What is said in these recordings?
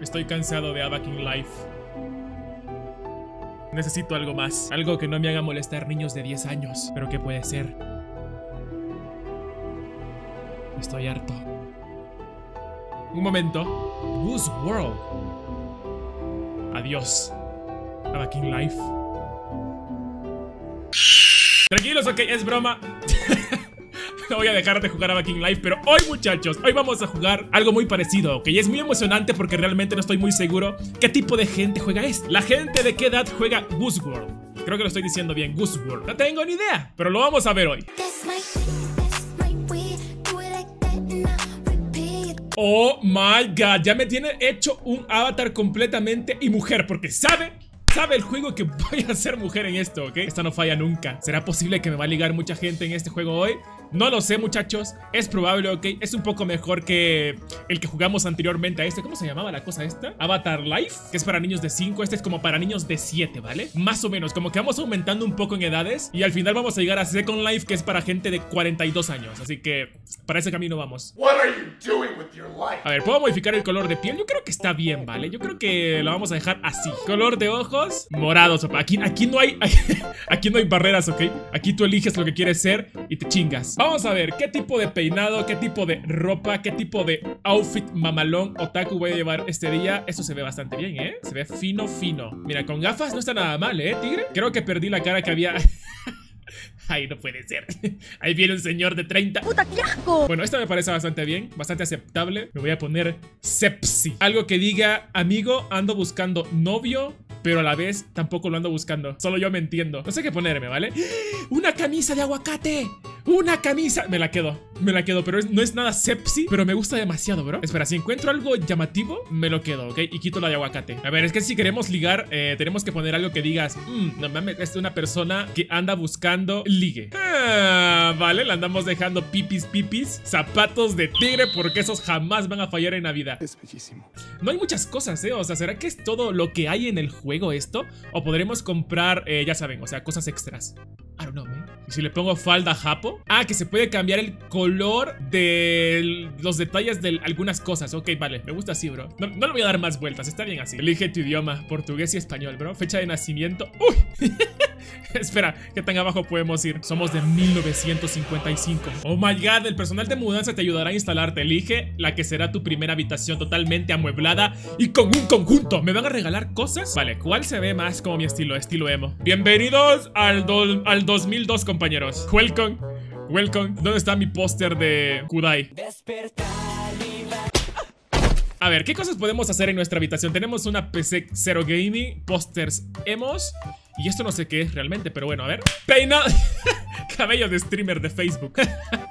Estoy cansado de Abakin Life. Necesito algo más. Algo que no me haga molestar niños de 10 años. Pero ¿qué puede ser? Estoy harto. Un momento. Whose World? Adiós. Abakin Life. Tranquilos, ok, es broma. No voy a dejar de jugar a King Life, pero hoy muchachos, hoy vamos a jugar algo muy parecido, ok, es muy emocionante porque realmente no estoy muy seguro qué tipo de gente juega esto. La gente de qué edad juega Goose World. Creo que lo estoy diciendo bien, Goose World. No tengo ni idea, pero lo vamos a ver hoy. Oh my god, ya me tiene hecho un avatar completamente y mujer porque sabe sabe el juego que voy a ser mujer en esto, ¿ok? Esta no falla nunca. ¿Será posible que me va a ligar mucha gente en este juego hoy? No lo sé, muchachos. Es probable, ok. Es un poco mejor que el que jugamos anteriormente a este. ¿Cómo se llamaba la cosa esta? Avatar Life, que es para niños de 5. Este es como para niños de 7, ¿vale? Más o menos. Como que vamos aumentando un poco en edades. Y al final vamos a llegar a Second Life, que es para gente de 42 años. Así que para ese camino vamos. A ver, ¿puedo modificar el color de piel? Yo creo que está bien, ¿vale? Yo creo que lo vamos a dejar así. Color de ojos, morados. Aquí, aquí no hay. Aquí no hay barreras, ¿ok? Aquí tú eliges lo que quieres ser y te chingas. Vamos a ver qué tipo de peinado, qué tipo de ropa, qué tipo de outfit mamalón otaku voy a llevar este día. Eso se ve bastante bien, ¿eh? Se ve fino, fino. Mira, con gafas no está nada mal, ¿eh, tigre? Creo que perdí la cara que había... Ay, no puede ser. Ahí viene un señor de 30. ¡Puta, qué asco! Bueno, esta me parece bastante bien, bastante aceptable. Me voy a poner sepsi. Algo que diga, amigo, ando buscando novio, pero a la vez tampoco lo ando buscando. Solo yo me entiendo. No sé qué ponerme, ¿vale? ¡Una camisa de aguacate! ¡Una camisa! Me la quedo, me la quedo, pero no es nada sepsi, pero me gusta demasiado, bro. Espera, si encuentro algo llamativo, me lo quedo, ¿ok? Y quito la de aguacate. A ver, es que si queremos ligar, eh, tenemos que poner algo que digas, mmm, no mames, es una persona que anda buscando ligue. Ah, vale, la andamos dejando pipis, pipis, zapatos de tigre, porque esos jamás van a fallar en Navidad. Es bellísimo. No hay muchas cosas, ¿eh? O sea, ¿será que es todo lo que hay en el juego esto? ¿O podremos comprar, eh, ya saben, o sea, cosas extras? I don't know, man. ¿Y si le pongo falda japo? Ah, que se puede cambiar el color de los detalles de algunas cosas. Ok, vale, me gusta así, bro. No, no le voy a dar más vueltas, está bien así. Elige tu idioma, portugués y español, bro. Fecha de nacimiento. ¡Uy! Espera, ¿qué tan abajo podemos ir? Somos de 1955. Oh my god, el personal de mudanza te ayudará a instalarte. Elige la que será tu primera habitación totalmente amueblada y con un conjunto. ¿Me van a regalar cosas? Vale, ¿cuál se ve más como mi estilo? Estilo emo. Bienvenidos al, al 2002, compañeros. Welcome. Welcome. ¿Dónde está mi póster de Kudai? A ver, ¿qué cosas podemos hacer en nuestra habitación? Tenemos una PC Zero Gaming, pósters emos y esto no sé qué es realmente, pero bueno, a ver. Peinado. Cabello de streamer de Facebook.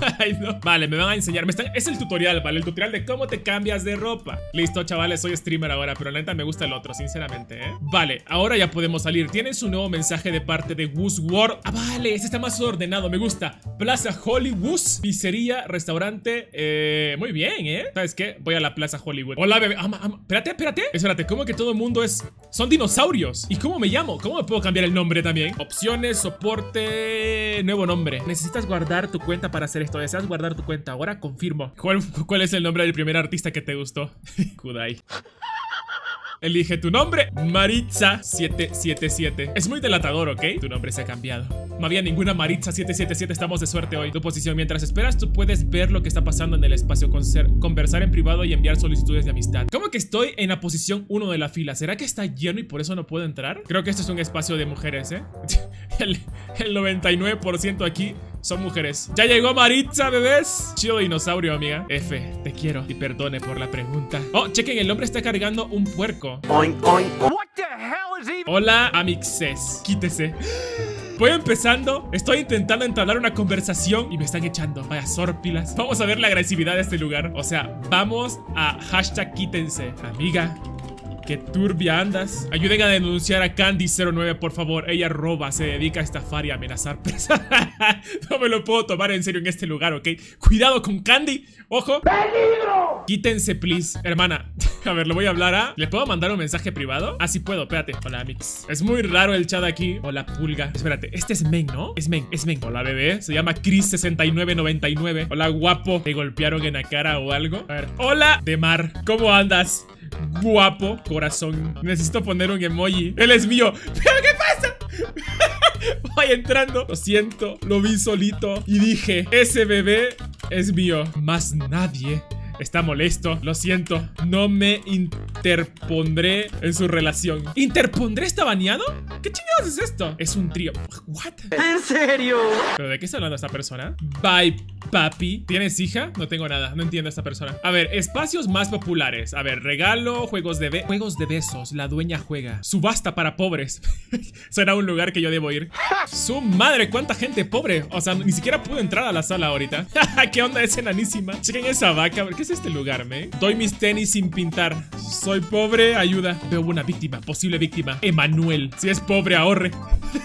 Vale, me van a enseñar. Es el tutorial, ¿vale? El tutorial de cómo te cambias de ropa. Listo, chavales, soy streamer ahora, pero la neta me gusta el otro, sinceramente, ¿eh? Vale, ahora ya podemos salir. Tienes un nuevo mensaje de parte de Woos World. Ah, vale, este está más ordenado, me gusta. Plaza Hollywood, pizzería, restaurante. Eh, muy bien, ¿eh? ¿Sabes qué? Voy a la Plaza Hollywood. Hola, bebé. ama, Espérate, espérate. Espérate, ¿cómo que todo el mundo es... Son dinosaurios? ¿Y cómo me llamo? ¿Cómo me puedo cambiar el nombre también? Opciones, soporte, nuevo nombre. Necesitas guardar tu cuenta para hacer esto. ¿Deseas guardar tu cuenta? Ahora confirmo. ¿Cuál, es el nombre del primer artista que te gustó? Kudai. Elige tu nombre, Maritza777. Es muy delatador, ¿ok? Tu nombre se ha cambiado. No había ninguna Maritza777, estamos de suerte hoy. Tu posición, mientras esperas, tú puedes ver lo que está pasando en el espacio, conversar en privado y enviar solicitudes de amistad. ¿Cómo que estoy en la posición 1 de la fila? ¿Será que está lleno y por eso no puedo entrar? Creo que este es un espacio de mujeres, ¿eh? el, el 99% aquí son mujeres. Ya llegó Maritza, bebés. Chido dinosaurio, amiga. F, te quiero y perdone por la pregunta. Oh, chequen, el hombre está cargando un puerco. Hola, amixes. Quítese. Voy empezando, estoy intentando entablar una conversación y me están echando. Vaya sorpilas. Vamos a ver la agresividad de este lugar. O sea, vamos a hashtag quítense. Amiga, Qué turbia andas. Ayuden a denunciar a Candy09, por favor. Ella roba, se dedica a estafar y amenazar. no me lo puedo tomar en serio en este lugar, ¿ok? Cuidado con Candy. Ojo. ¡Peligro! Quítense, please. Hermana, a ver, le voy a hablar a... ¿Le puedo mandar un mensaje privado? Ah, sí puedo, espérate. Hola, Mix. Es muy raro el chat aquí. Hola, Pulga. Espérate, este es Men, ¿no? Es Men, es Men. Hola, bebé. Se llama Chris6999. Hola, guapo. ¿Te golpearon en la cara o algo? A ver. Hola, Demar. ¿Cómo andas? guapo, corazón. Necesito poner un emoji. Él es mío. ¿Pero qué pasa? Voy entrando. Lo siento, lo vi solito y dije, ese bebé es mío. Más nadie Está molesto, lo siento. No me interpondré en su relación. ¿Interpondré está baneado? ¿Qué chingados es esto? Es un trío. ¿What? ¿En serio? ¿Pero de qué está hablando esta persona? Bye, papi. ¿Tienes hija? No tengo nada. No entiendo a esta persona. A ver, espacios más populares. A ver, regalo, juegos de juegos de besos. La dueña juega. Subasta para pobres. Será un lugar que yo debo ir. Su madre, cuánta gente pobre. O sea, ni siquiera pude entrar a la sala ahorita. ¿Qué onda? Es enanísima. Chequen esa vaca. ¿Qué es este lugar, me? Doy mis tenis sin pintar. Soy pobre, ayuda. Veo una víctima, posible víctima. Emanuel. Si es pobre, ahorre.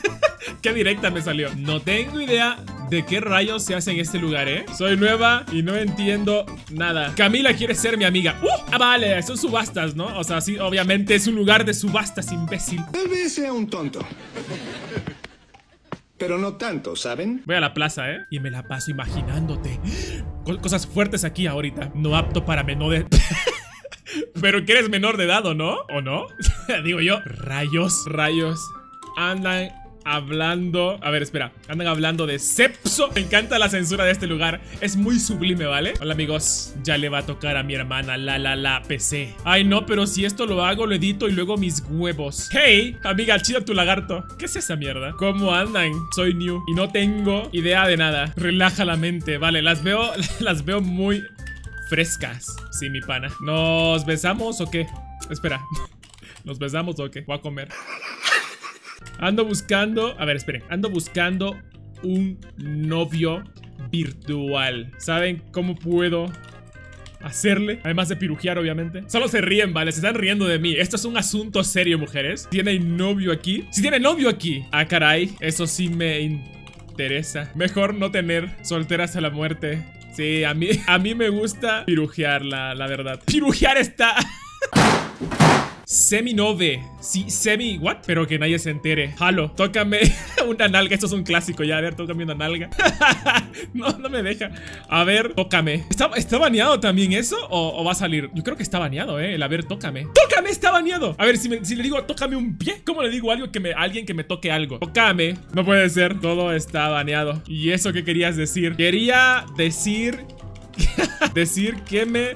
Qué directa me salió. No tengo idea de qué rayos se hace en este lugar, ¿eh? Soy nueva y no entiendo nada. Camila quiere ser mi amiga. ¡Uh! Ah, vale, son subastas, ¿no? O sea, sí, obviamente es un lugar de subastas, imbécil. Tal vez sea un tonto. Pero no tanto, ¿saben? Voy a la plaza, ¿eh? Y me la paso imaginándote. Cosas fuertes aquí ahorita. No apto para menores. Pero que eres menor de edad, ¿o no? ¿O no? Digo yo. Rayos, rayos. Andan hablando... A ver, espera. Andan hablando de Sepso. Me encanta la censura de este lugar. Es muy sublime, ¿vale? Hola, amigos. Ya le va a tocar a mi hermana la la la PC. Ay, no, pero si esto lo hago, lo edito y luego mis huevos. Hey, amiga, chida tu lagarto. ¿Qué es esa mierda? ¿Cómo andan? Soy new y no tengo idea de nada. Relaja la mente. Vale, las veo, las veo muy frescas. Sí, mi pana. ¿Nos besamos o qué? Espera. ¿Nos besamos o qué? Voy a comer. Ando buscando... A ver, esperen. Ando buscando un novio virtual. ¿Saben cómo puedo hacerle? Además de pirujear, obviamente. Solo se ríen, ¿vale? Se están riendo de mí. Esto es un asunto serio, mujeres. ¿Tiene novio aquí? Si tiene novio aquí. Ah, caray. Eso sí me interesa. Mejor no tener solteras a la muerte. Sí, a mí, a mí me gusta pirujear, la, la verdad. Pirujear está... Semi-nove. Sí, semi. ¿What? Pero que nadie se entere. Halo, tócame una nalga. Esto es un clásico ya. A ver, tócame una nalga. no, no me deja. A ver, tócame. ¿Está, está baneado también eso? ¿O, va a salir? Yo creo que está baneado, ¿eh? El a ver, tócame. ¡Tócame! Está baneado. A ver, si, si le digo tócame un pie, ¿cómo le digo algo que me, a alguien que me toque algo? Tócame. No puede ser. Todo está baneado. ¿Y eso qué querías decir? Quería decir. decir que me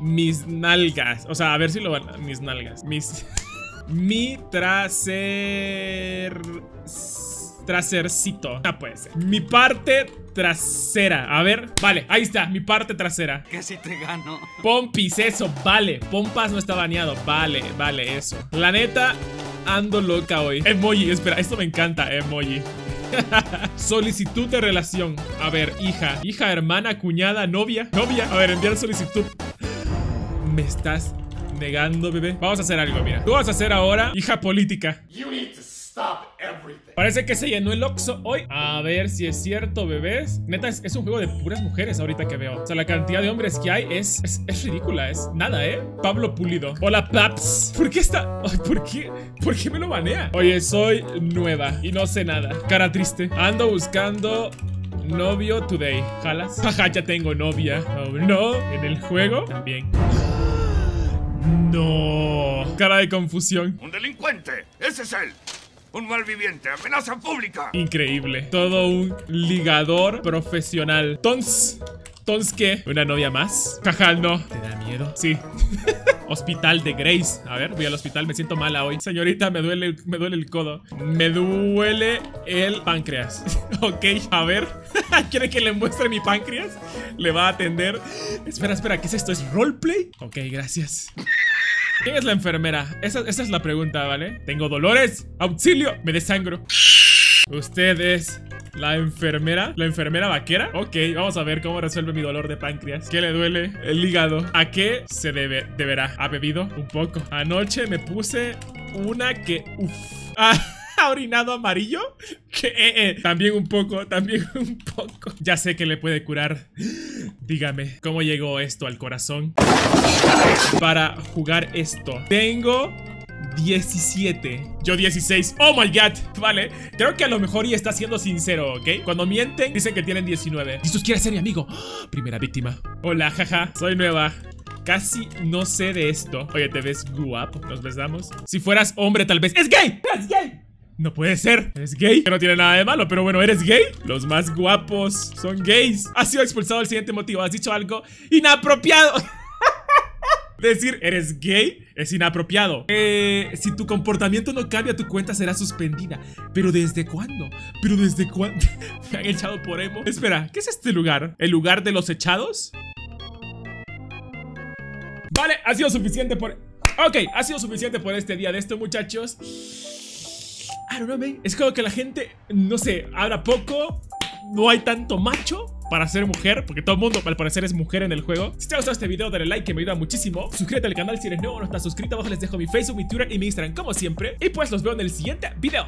mis nalgas. O sea, a ver si lo van. Mis nalgas. Mis. Mi traser. Trasercito. No puede ser. Mi parte trasera. A ver, vale, ahí está, mi parte trasera. Casi te gano. Pompis, eso, vale. Pompas no está baneado. Vale, vale, eso. La neta, ando loca hoy. Emoji, espera, esto me encanta, emoji. solicitud de relación. A ver, hija. Hija, hermana, cuñada, novia. Novia. A ver, enviar solicitud. Me estás negando, bebé. Vamos a hacer algo, mira. Tú vas a hacer ahora hija política. Parece que se llenó el Oxxo hoy. A ver si es cierto, bebés. Neta, es, un juego de puras mujeres ahorita que veo. O sea, la cantidad de hombres que hay es, es, ridícula. Es nada, ¿eh? Pablo Pulido. Hola, Paps. ¿Por qué está...? ¿Por qué? ¿Por qué me lo banea? Oye, soy nueva y no sé nada. Cara triste. Ando buscando novio today. ¿Jalas? Jaja, ya tengo novia. No. En el juego también. No. Cara de confusión. Un delincuente. Ese es él. Un malviviente, amenaza pública. Increíble. Todo un ligador profesional. Tons. ¿Tons qué? ¿Una novia más? Cajal, no. ¿Te da miedo? Sí. hospital de Grace. A ver, voy al hospital, me siento mala hoy. Señorita, me duele, me duele el codo. Me duele el páncreas. ok, a ver. ¿Quiere que le muestre mi páncreas? Le va a atender. Espera, espera, ¿qué es esto? ¿Es roleplay? Ok, gracias. ¿Quién es la enfermera? Esa, es la pregunta, ¿vale? Tengo dolores. ¡Auxilio! Me desangro. ¿Usted es la enfermera? ¿La enfermera vaquera? Ok, vamos a ver cómo resuelve mi dolor de páncreas. ¿Qué le duele? El hígado. ¿A qué se debe, deberá? ¿Ha bebido? Un poco. Anoche me puse una que... Uf. Ah. ¿Ha orinado amarillo? Que eh, eh, también un poco, también un poco. Ya sé que le puede curar. Dígame, ¿cómo llegó esto al corazón? Para jugar esto. Tengo 17. Yo 16. Oh my god. Vale. Creo que a lo mejor y está siendo sincero, ¿ok? Cuando mienten, dicen que tienen 19. ¿Y quiere ser mi amigo? Primera víctima. Hola, jaja. Soy nueva. casi no sé de esto. Oye, te ves guapo. Nos besamos. Si fueras hombre, tal vez. ¡Es gay! ¡Es gay! No puede ser. ¿Es gay? Que no tiene nada de malo, pero bueno, ¿eres gay? Los más guapos son gays. Ha sido expulsado el siguiente motivo. Has dicho algo inapropiado. Decir eres gay es inapropiado. Eh, si tu comportamiento no cambia, tu cuenta será suspendida. ¿Pero desde cuándo? ¿Pero desde cuándo? Me han echado por emo. Espera, ¿qué es este lugar? ¿El lugar de los echados? Vale, ha sido suficiente por... Ok, ha sido suficiente por este día de esto, muchachos. I don't know, man. Es como que la gente, no sé, ahora poco, no hay tanto macho para ser mujer, porque todo el mundo al parecer es mujer en el juego. Si te ha gustado este video, dale like que me ayuda muchísimo. Suscríbete al canal si eres nuevo o no estás suscrito. Abajo les dejo mi Facebook, mi Twitter y mi Instagram como siempre. Y pues los veo en el siguiente video.